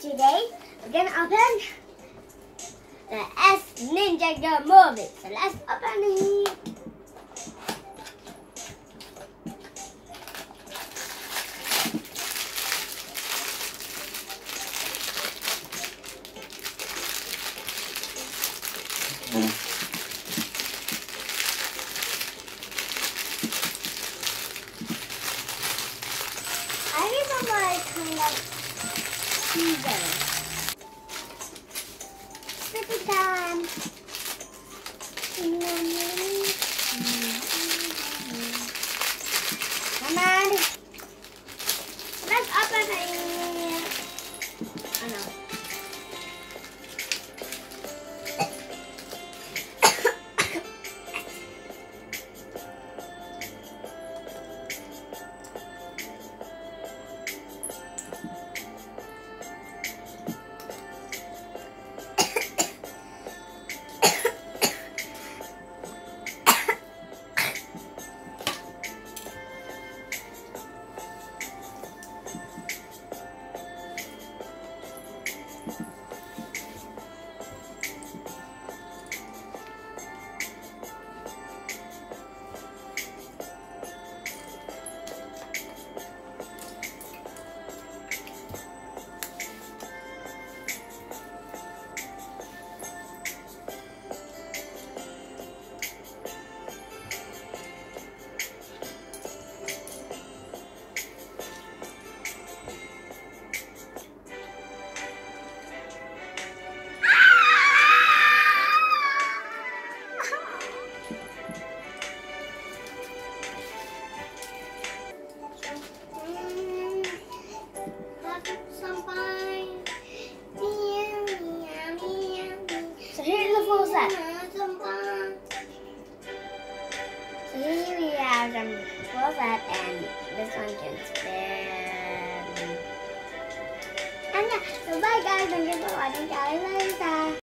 Today we're gonna open the S Ninjago movie. So let's open it. I I kind of teaser. Sippy time. Here we have some full set and this one can spin. And yeah, so bye guys, thank you for watching. Ciao.